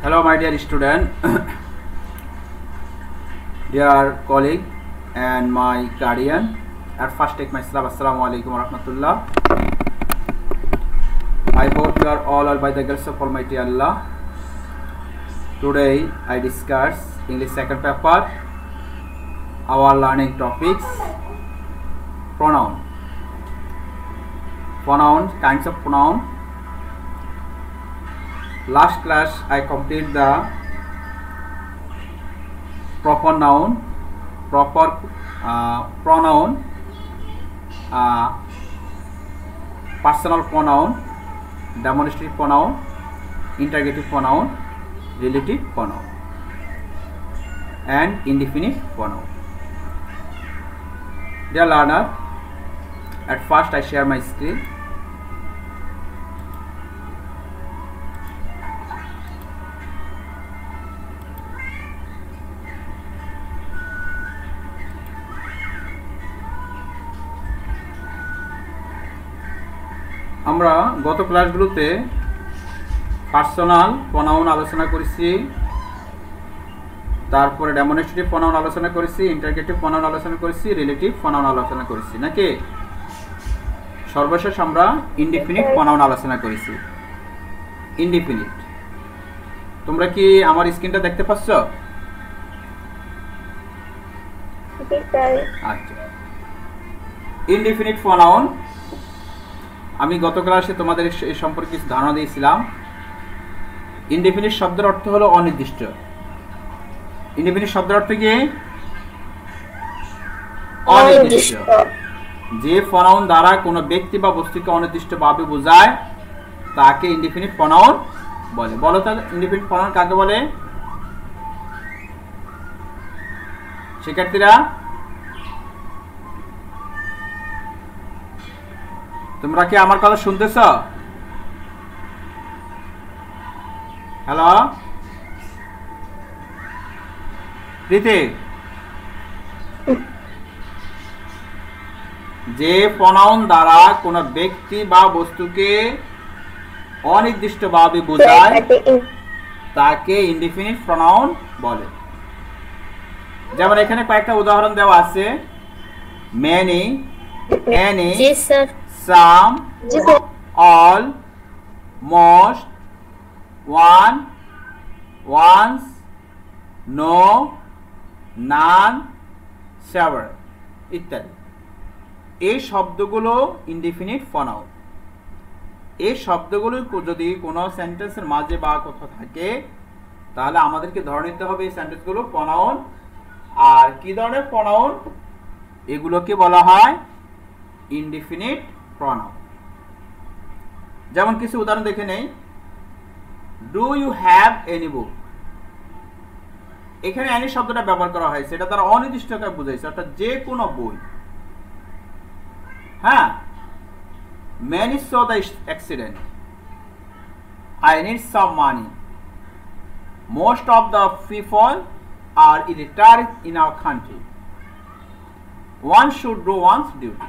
Hello, my dear student, dear colleague, and my guardian. At first, take my salam. Assalamu alaikum wa rahmatullah. I hope you are all, all by the grace of Almighty Allah. Today, I discuss English second paper. Our learning topics: pronoun, pronoun, kinds of pronoun. Last class, I complete the proper noun, proper uh, pronoun, uh, personal pronoun, demonstrative pronoun, interrogative pronoun, relative pronoun, and indefinite pronoun. Dear learner, at first I share my screen. আমরা গত ক্লাসগুলোতে personal pronoun আলোচনা করেছি তারপরে demonstrative pronoun আলোচনা করেছি interrogative pronoun আলোচনা করেছি রিলেটিভ প্রনাউন আলোচনা করেছি নাকি? সর্বশেষ আমরা ইনডিফিনিট প্রনাউন আলোচনা করেছি। ইনডিফিনিট তোমরা কি আমার স্ক্রিনটা দেখতে পাচ্ছ? আচ্ছা। ইনডিফিনিট প্রনাউন আমি গত ক্লাসে তোমাদের এই সম্পর্কে কিছু ধারণা দিয়েছিলাম। ইনডিফিনিট শব্দের অর্থ হলো অনির্দিষ্ট। ইনডিফিনিট শব্দের অর্থ কি? অনির্দিষ্ট। যে প্রনাউন দ্বারা কোনো ব্যক্তি বা বস্তুকে অনির্দিষ্টভাবে বোঝায়, তাকে ইনডিফিনিট প্রনাউন বলে। বলো তাহলে ইনডিফিনিট প্রনাউন কাকে বলে? শিক্ষার্থীরা তোমরা কি আমার কথা শুনতেছ? হ্যালো? প্রীতি? যে প্রনাউন দ্বারা কোন ব্যক্তি বা বস্তুকে অনির্দিষ্টভাবে বোঝায়, তাকে ইনডিফিনিট প্রনাউন বলে। যেমন এখানে কয়েকটা উদাহরণ দেওয়া আছে। Many any some, all, most, one, once, no, none, several ইত্যাদি। এই শব্দগুলো ইনডিফিনিট ফনাউন এই শব্দগুলো যদি কোনো সেন্টেন্সের মাঝে বা কোথাও থাকে তাহলে আমাদেরকে ধরে নিতে হবে এই সেন্টেন্সগুলো প্রনাউন আর কি ধরনের প্রনাউন এগুলোকে বলা হয় ইনডিফিনিট প্রনাউন যেমন কিছু উদাহরণ দেখে নেই। Do you have any book এখানে এনি শব্দটা ব্যবহার করা হয়েছে এটা তারা অনির্দিষ্টকে বুঝাইছে, অর্থাৎ যে কোনো বই। হ্যাঁ? Man is saw the accident I need some money most of the people are illiterate in our country one should do one's duty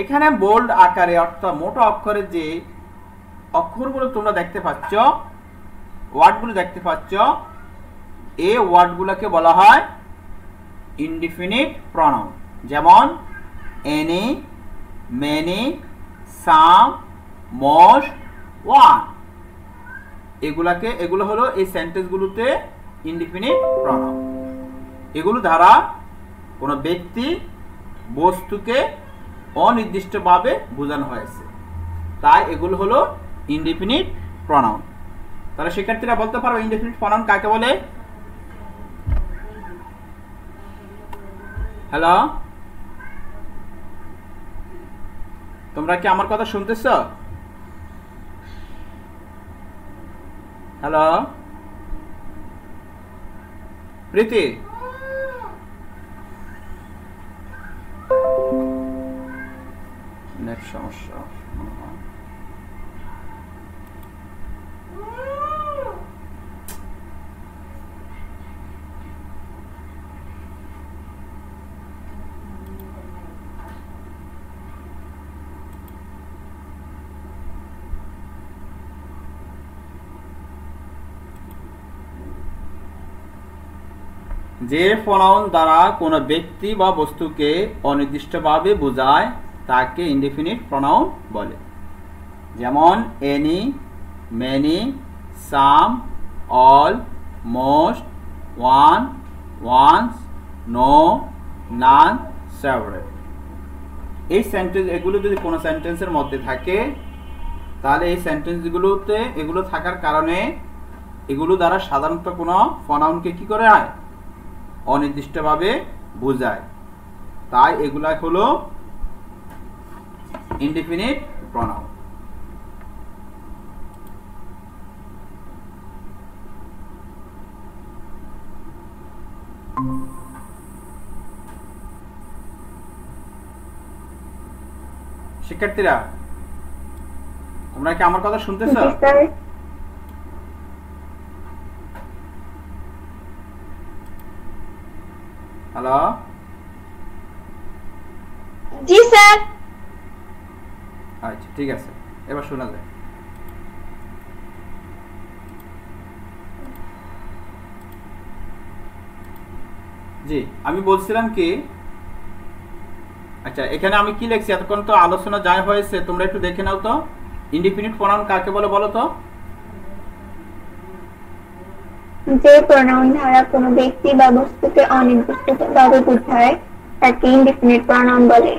এখানে বোল্ড আকারে অর্থাৎ মোটো অক্ষরে যে অক্ষরগুলো তোমরা দেখতে পাচ্ছ, ওয়ার্ডগুলো দেখতে পাচ্ছ এই ওয়ার্ডগুলোকে বলা হয় ইনডিফিনিট প্রনাউন যেমন any many some most one এগুলাকে, এগুলো হলো এই সেন্টেন্সগুলোতে ইনডিফিনিট প্রনাউন এগুলো দ্বারা কোনো ব্যক্তি বস্তুকে অনির্দিষ্টভাবে বোঝানো হয়েছে। তাই এগুলো হলো ইনডিফিনিট প্রনাউন তাহলে শিক্ষার্থীরা বলতে পারো ইনডিফিনিট প্রনাউন কাকে বলে? হ্যালো তোমরা কি আমার কথা শুনতেছ? হ্যালো প্রীতি? সমস্যা মনে হয় যে ফলাউন দ্বারা কোনো ব্যক্তি বা বস্তুকে অনির্দিষ্টভাবে বোঝায় তাকে ইনডিফিনিট প্রনাউন বলে। যেমন any many some all most one ones no none several এই সেন্টেন্স এগুলো যদি কোনো সেন্টেন্সের মধ্যে থাকে, তাহলে এই সেন্টেন্সগুলোতে এগুলো থাকার কারণে এগুলো দ্বারা সাধারণত কোনো ফনাউনকে কি করে হয় অনির্দিষ্টভাবে বোঝায়। তাই এগুলা হলো ইনডিফিনিট প্রনাউন শিক্ষার্থীরা তোমরা কি আমার কথা শুনতেছ? হ্যালো জি স্যার। আচ্ছা ঠিক আছে। এবার শোনা যায় জি, আমি বলছিলাম কি আচ্ছা এখানে আমি কি লিখছি? এতক্ষণ তো আলোচনা যাই হয়েছে, তোমরা একটু দেখে নাও তো। ইন্ডিপেন্ডেন্ট প্রনাউন কাকে বলে বলো তো? যে প্রোনাউন দ্বারা কোনো ব্যক্তি বা বস্তুকে অনির্দিষ্টভাবে বোঝায়, তাকে ইনডিফিনিট প্রোনাউন বলে।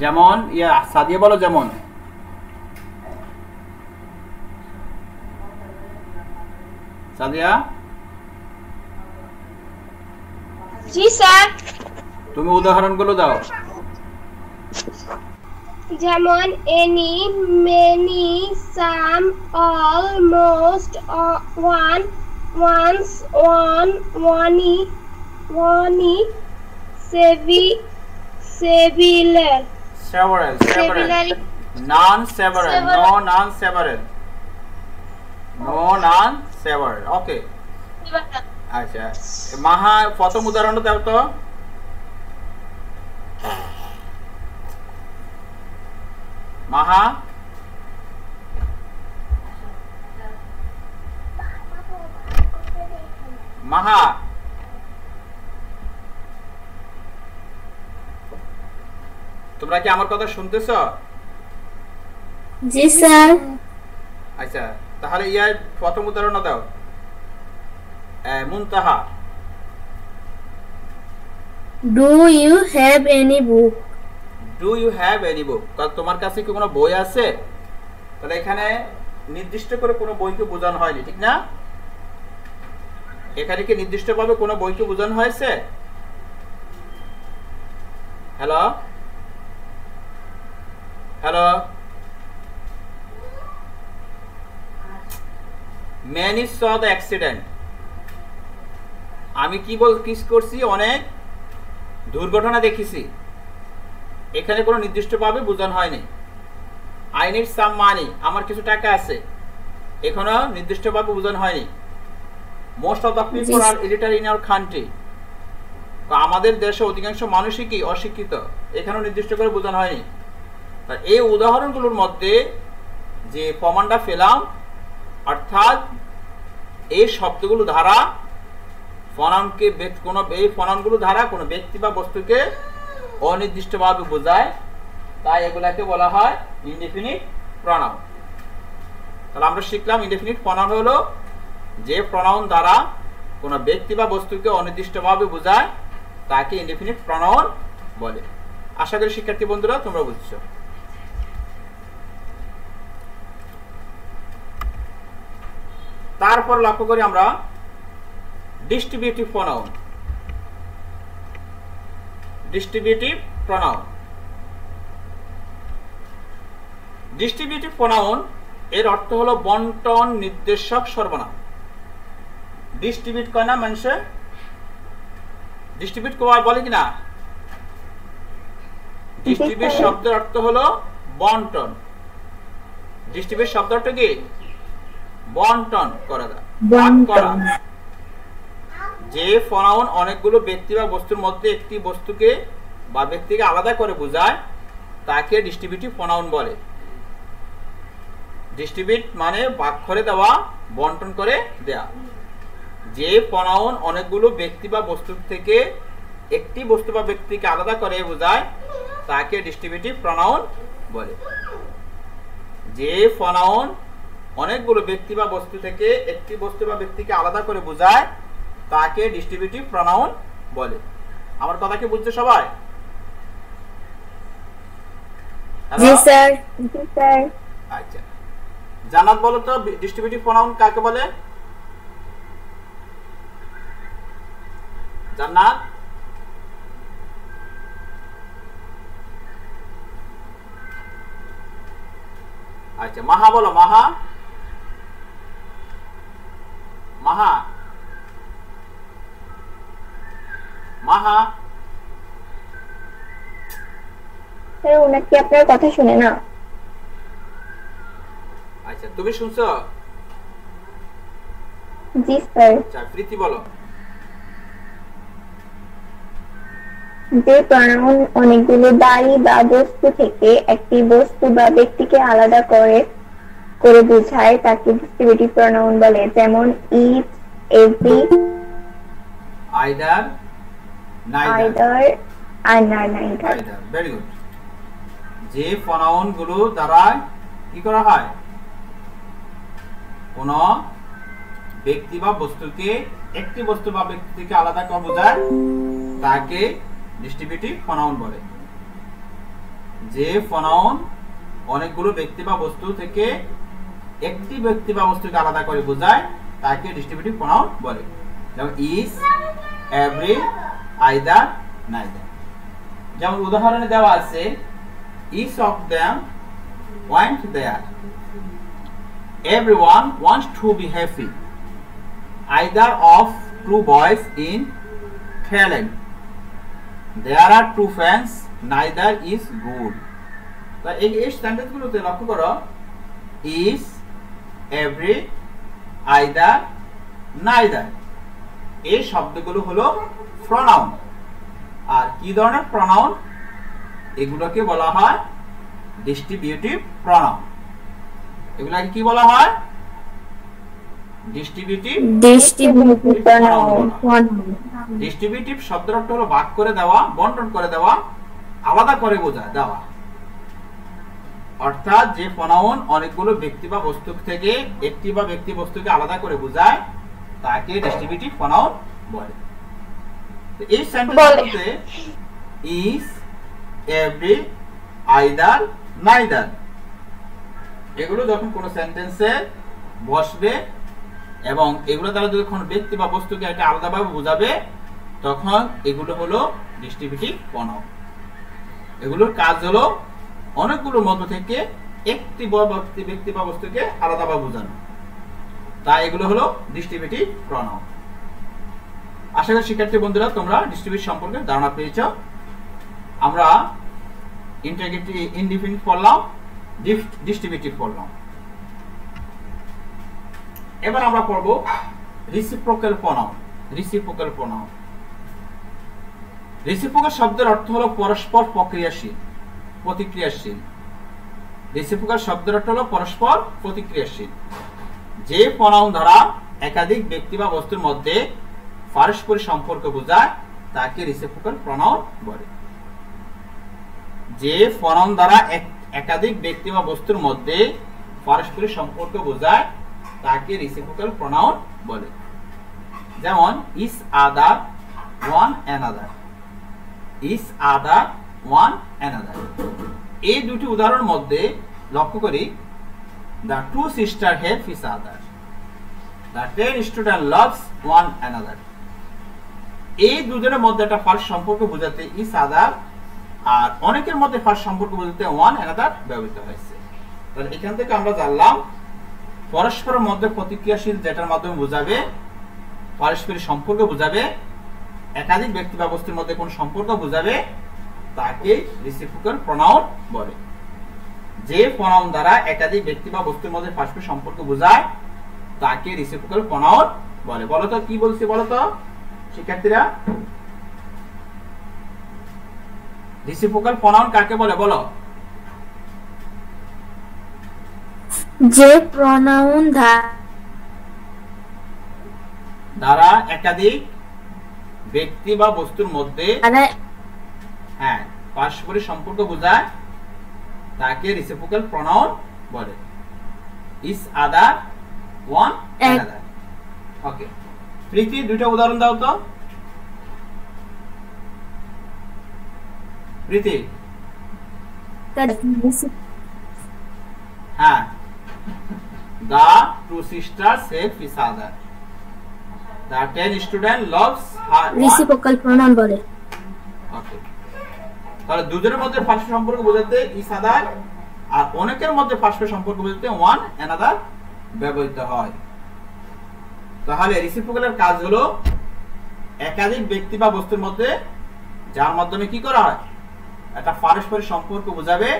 যেমন ইয়া সাদিয়া বলো যেমন। সাদিয়া? জি স্যার। তুমি উদাহরণগুলো দাও। যেমন any many some all most one ones one ওয়ানি ওয়ানি সেভি সেভিলার। Several several সেভিলারি non several Several. no non several no non several okay আচ্ছা মাহা প্রথম উদাহরণটা দাও তো মাহা মাহা তোমরা কি আমার কথা শুনতেছ? জি স্যার। আচ্ছা তাহলে ইয়ার প্রথম উদাহরণ দাও। Muntaha. Do you have any book do you have any book তোমার কাছে কি কোনো বই আছে? তাহলে এখানে নির্দিষ্ট করে কোনো বইকে বোঝানো হয়নি ঠিক না? এখানে কি নির্দিষ্টভাবে কোনো বইকে বোঝানো হয়েছে? Hello hello man is saw the accident আমি কি বল কিস করছি? অনেক দুর্ঘটনা দেখেছি। এখানে কোনো নির্দিষ্টভাবে বোঝানো হয়নি। আই নিড সাম মানি আমার কিছু টাকা আছে। এখনও নির্দিষ্টভাবে বোঝানো হয়নি। Most of the people. Are illiterate in our country আমাদের দেশে অধিকাংশ মানুষই কি? অশিক্ষিত। এখানেও নির্দিষ্ট করে বোঝানো হয়নি। তা এই উদাহরণগুলোর মধ্যে যে প্রমাণটা পেলাম, অর্থাৎ এই শব্দগুলো দ্বারা ব্যক্তি- কোনো এই ফনানগুলো দ্বারা কোনো ব্যক্তি বা বস্তুকে অনির্দিষ্টভাবে বোঝায়, তাই এগুলাকে বলা হয় ইনডিফিনিট প্রণাম তাহলে আমরা শিখলাম ইনডিফিনিট প্রনাউন হলো যে প্রনাউন দ্বারা কোনো ব্যক্তি বা বস্তুকে অনির্দিষ্টভাবে বোঝায়, তাকে ইনডিফিনিট প্রনাউন বলে। আশা করি শিক্ষার্থী বন্ধুরা তোমরা বুঝছ। তারপর লক্ষ্য করি আমরা distributive pronoun distributive pronoun distributive pronoun এর অর্থ হলো বন্টন, নির্দেশক, সর্বনাম। ডিস্ট্রিবিউট কয় না মানুষে। ডিস্ট্রিবিউট করা বলে কি না ডিস্ট্রিবিউট শব্দের অর্থ হলো বন্টন। ডিস্ট্রিবিউট শব্দ অর্থ কি? বন্টন করা দা ভাগ করা যে ফনাউন অনেকগুলো ব্যক্তি বা বস্তুর মধ্যে একটি বস্তুকে বা ব্যক্তিকে আলাদা করে বোঝায় তাকে ডিস্ট্রিবিউটিভ ফনাউন বলে। ডিস্ট্রিবিউট মানে ভাগ করে দেওয়া বন্টন করে দেয়া। যে প্রনাউন অনেকগুলো ব্যক্তি বা বস্তু থেকে একটি বস্তু বা ব্যক্তিকে আলাদা করে বোঝায় তাকে ডিস্ট্রিবিউটিভ প্রনাউন বলে। যে প্রনাউন অনেকগুলো ব্যক্তি বা বস্তু থেকে একটি বস্তু বা ব্যক্তিকে আলাদা করে বোঝায় তাকে ডিস্ট্রিবিউটিভ প্রনাউন বলে। আমার কথা কি বুঝছে সবাই? আচ্ছা। জানাত বলো তো ডিস্ট্রিবিউটিভ প্রনাউন কাকে বলে? জান্নাত? আচ্ছা মাহা বলো মাহা। মাহা। মাহা। স্যার ওনাকে আপনার কথা শুনে না? আচ্ছা তুমি শুনছো? জি স্যার। আচ্ছা প্রীতি বলো। যে প্রণাউন অনেকগুলো দায়ী বা বস্তু থেকে একটি বস্তু বা ব্যক্তিকে আলাদা করে করে বোঝায় তাকে ডিস্ট্রিবিউটিভ প্রণাউন বলে। যেমন each every either neither either or neither either very good যে প্রনাউনগুলো দ্বারা কি করা হয়? কোন ব্যক্তি বা বস্তুকে একটি বস্তু বা ব্যক্তি থেকে আলাদা করে বোঝায় তাকে ডিস্ট্রিবিউটিভ প্রনাউন বলে। যে প্রনাউন অনেকগুলো ব্যক্তি বা বস্তু থেকে একটি ব্যক্তি বা বস্তুকে আলাদা করে বোঝায়, তাকে ডিস্ট্রিবিউটিভ প্রনাউন বলে। যেমন ইজ এভরি আইদা নাইদা যেমন উদাহরণে দেওয়া আছে each of them want their everyone want to be happy either of two boys in fallen there are two fans neither is good তা এই স্ট্যান্ডার্ডগুলোতে লক্ষ্য করো। ইস every either neither. এই শব্দগুলো হলো প্রনাউন আর কি ধরনের প্রনাউন এগুলোকে বলা হয় ডিস্ট্রিবিউটিভ প্রনাউন এগুলাকে কি বলা হয়? ডিস্ট্রিবিউটিভ ডিস্ট্রিবিউটিভ শব্দের অর্থ হলো ভাগ করে দেওয়া বন্টন করে দেওয়া আলাদা করে বোঝা দেওয়া। অর্থাৎ যে প্রনাউন অনেকগুলো ব্যক্তি বা বস্তু থেকে একটি বা ব্যক্তি বস্তুকে আলাদা করে বোঝায় তাকে ডিস্ট্রিবিউটিভ প্রনাউন বলে। এই সেন্টেন্সগুলোতে ইজ এভরি আইদার নাইদার এগুলো যখন কোনো সেন্টেন্সে বসবে এবং এগুলো দ্বারা যখন ব্যক্তি বা বস্তুকে একটা আলাদাভাবে বোঝাবে তখন এগুলো হলো ডিস্ট্রিবিউটিভ প্রনাউন এগুলোর কাজ হলো অনেকগুলোর মধ্য থেকে একটি ব্যক্তি বা বস্তুকে আলাদাভাবে বোঝানো। তাই এগুলো হলো ডিস্ট্রিবিউটিভ প্রনাউন আশা করি শিক্ষার্থী বন্ধুরা, তোমরা ডিস্ট্রিবিউট সম্পর্কে ধারণা পেয়েছ। আমরা ইন্টারগেটিভ ইনডিফিনিট পড়লাম ডিস্ট্রিবিউটিভ পড়লাম। এবার আমরা পড়ব reciprocal pronoun reciprocal pronoun reciprocal শব্দের অর্থ হলো পরস্পর প্রক্রিয়াশীল। প্রতিক্রিয়াশীল। রিসিপ্রোকাল শব্দের অর্থ হলো পরস্পর প্রতিক্রিয়াশীল। যে প্রনাউন দ্বারা একাধিক ব্যক্তি বা বস্তুর মধ্যে পারস্পরিক সম্পর্ক বোঝায়, তাকে রিসিপ্রোকাল প্রনাউন বলে। যে প্রনাউন দ্বারা একাধিক ব্যক্তি বা বস্তুর মধ্যে পারস্পরিক সম্পর্ক বোঝায়, তাকে রিসিপ্রোকাল প্রনাউন বলে। যেমন each other one another each other one another এই দুটি উদাহরণের মধ্যে লক্ষ্য করি the two sister help each other the ten student loves one another এই দুজনের মধ্যে একটা ফার্স্ট সম্পর্ক বোঝাতে ইস আদার আর অনেকের মধ্যে ফার্স্ট সম্পর্ক বোঝাতে ওয়ান অ্যানাদার ব্যবহৃত হয়েছে। তাহলে এখান থেকে আমরা জানলাম, পরস্পরের মধ্যে প্রতিক্রিয়াশীল যেটার মাধ্যমে বোঝাবে, পারস্পরিক সম্পর্ক বোঝাবে, একাধিক ব্যক্তি বা বস্তুর মধ্যে কোন সম্পর্ক বোঝাবে তাকে রিসিপ্রোকাল প্রনাউন বলে। যে প্রনাউন দ্বারা একাধিক ব্যক্তি বা বস্তুর মধ্যে পারস্পরিক সম্পর্ক বোঝায় তাকে রিসিপ্রোকাল প্রনাউন বলে। বলো তো কি বলছি বলো তো শিক্ষার্থীরা? রিসিপ্রোকাল প্রনাউন কাকে বলে বলো? যে প্রনাউন দ্বারা একাধিক ব্যক্তি বা বস্তুর মধ্যে হ্যাঁ পারস্পরিক সম্পর্ক বোঝায় তাকে রিসিপ্রোকাল প্রনাউন বলে। ইস আদার ওয়ান অ্যানাদার ওকে প্রীতি দুইটা উদাহরণ দাও তো। প্রীতি। হ্যাঁ। The two sister save each other the ten student loves her reciprocal pronoun বলে। ওকে তাহলে দুজনের মধ্যে পারস্পরিক সম্পর্ক বোঝাতে ইস আদার আর অনেকের মধ্যে পারস্পরিক সম্পর্ক বোঝাতে ওয়ান অ্যানাদার ব্যবহৃত হয়। তাহলে রিসিপ্রোকালের কাজ হলো একাধিক ব্যক্তি বা বস্তুর মধ্যে, যার মাধ্যমে কি করা হয়? একটা পারস্পরিক সম্পর্ক বোঝাবে,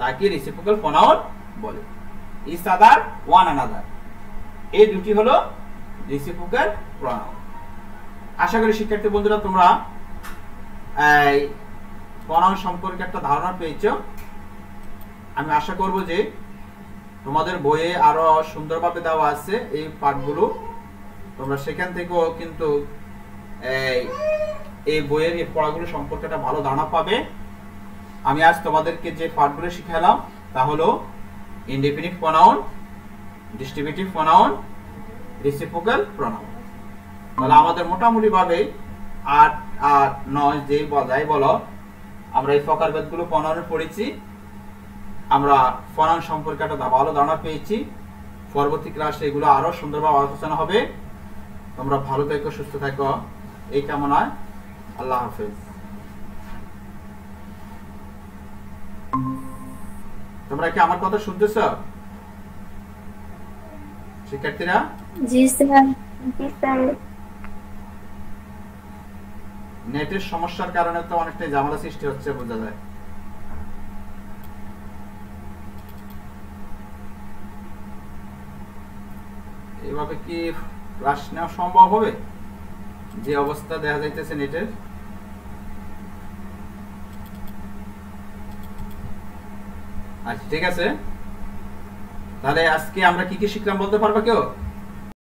তাকে রিসিপ্রোকাল প্রনাউন বলে। ইস আদার ওয়ান অ্যানাদার এই দুটি হলো রিসিপ্রোকাল প্রনাউন আশা করি শিক্ষার্থী বন্ধুরা তোমরা প্রণাম সম্পর্কে একটা ধারণা পেয়েছ? আমি আশা করব যে তোমাদের বইয়ে আরও সুন্দরভাবে দেওয়া আছে এই পাঠগুলো। তোমরা সেখান থেকেও কিন্তু, এই বইয়ের এই পড়াগুলো সম্পর্কে একটা ভালো ধারণা পাবে। আমি আজ তোমাদেরকে যে পাঠগুলো শিখালাম, তা হলো indefinite pronoun, distributive pronoun, reciprocal pronoun. তাহলে আমাদের মোটামুটি ভাবে আট আট, নয় যে ব- যাই বলো আমরা এই ফকারগুলো প্রণয়ন পড়েছি। আমরা ফনান সম্পর্কে একটা ভালো ধারণা পেয়েছি। পরবর্তী ক্লাসে এগুলো আরও সুন্দরভাবে আলোচনা হবে। তোমরা ভালো থেকো, সুস্থ থাকো। এই কামনায় আল্লাহ হাফেজ। তোমরা কি আমার কথা শুনতেছ? শিক্ষার্থীরা? জি, স্যার। জি, স্যার। নেটের সমস্যার কারণে তো অনেকটাই ঝামেলা সৃষ্টি হচ্ছে বোঝা যায়। এভাবে কি ক্লাস নেওয়া সম্ভব হবে? যে অবস্থা দেখা যাইতেছে নেটের। আচ্ছা ঠিক আছে। তাহলে আজকে আমরা কি কি শিখলাম বলতে পারবা কেউ?